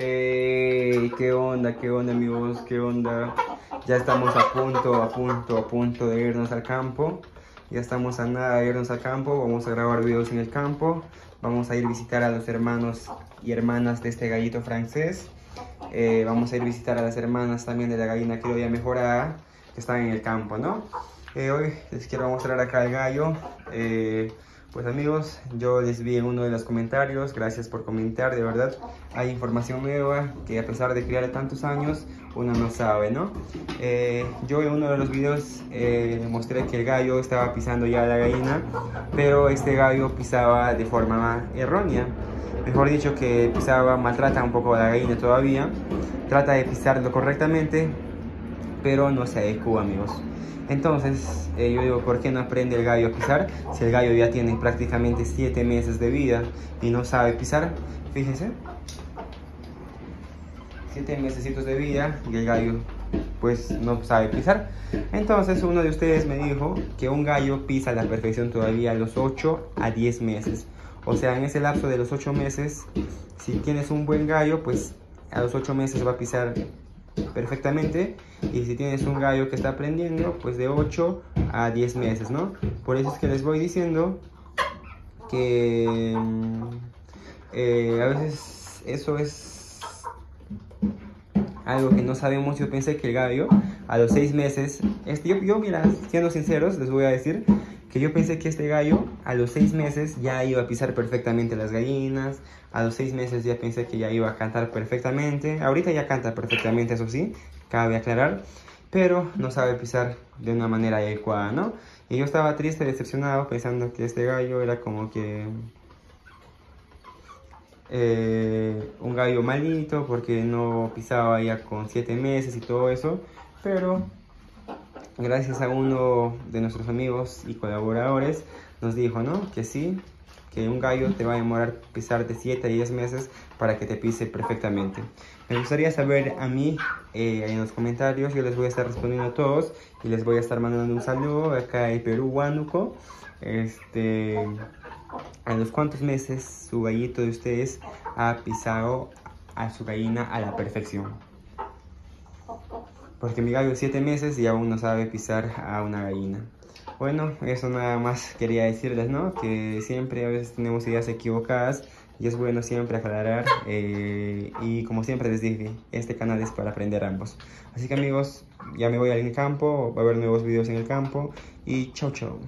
Hey, qué onda, qué onda amigos, qué onda. Ya estamos a punto, a punto, a punto de irnos al campo. Ya estamos a nada de irnos al campo. Vamos a grabar videos en el campo. Vamos a ir a visitar a los hermanos y hermanas de este gallito francés. Eh, vamos a ir a visitar a las hermanas también de la gallina criolla mejorada que están en el campo, ¿no? Eh, hoy les quiero mostrar acá el gallo. Eh, pues amigos, yo les vi en uno de los comentarios, gracias por comentar, de verdad, hay información nueva que a pesar de criar tantos años, uno no sabe, ¿no? Eh, yo en uno de los videos eh, mostré que el gallo estaba pisando ya la gallina, pero este gallo pisaba de forma errónea. Mejor dicho que pisaba, maltrata un poco a la gallina todavía, trata de pisarlo correctamente, pero no se adecua amigos. Entonces, eh, yo digo, ¿por qué no aprende el gallo a pisar? Si el gallo ya tiene prácticamente 7 meses de vida y no sabe pisar, fíjense. 7 meses de vida y el gallo pues no sabe pisar. Entonces uno de ustedes me dijo que un gallo pisa a la perfección todavía a los 8 a 10 meses. O sea, en ese lapso de los 8 meses, si tienes un buen gallo, pues a los 8 meses va a pisar perfectamente. Y si tienes un gallo que está aprendiendo pues de 8 a 10 meses no por eso es que les voy diciendo que mm, eh, a veces eso es algo que no sabemos. Yo pensé que el gallo a los 6 meses este, yo, yo mira siendo sinceros les voy a decir que yo pensé que este gallo a los seis meses ya iba a pisar perfectamente las gallinas, a los seis meses ya pensé que ya iba a cantar perfectamente, ahorita ya canta perfectamente, eso sí, cabe aclarar, pero no sabe pisar de una manera adecuada, ¿no? Y yo estaba triste, decepcionado, pensando que este gallo era como que eh, un gallo malito porque no pisaba ya con siete meses y todo eso, pero gracias a uno de nuestros amigos y colaboradores, nos dijo, ¿no? Que sí, que un gallo te va a demorar pisar de 7 a 10 meses para que te pise perfectamente. Me gustaría saber a mí eh, en los comentarios, yo les voy a estar respondiendo a todos y les voy a estar mandando un saludo acá en Perú, Huánuco. Este, a los cuantos meses su gallito de ustedes ha pisado a su gallina a la perfección. Porque mi gallo 7 meses y aún no sabe pisar a una gallina. Bueno, eso nada más quería decirles, ¿no? Que siempre a veces tenemos ideas equivocadas y es bueno siempre aclarar. Eh, y como siempre les dije, este canal es para aprender ambos. Así que amigos, ya me voy al campo, va a haber nuevos videos en el campo y chau chau.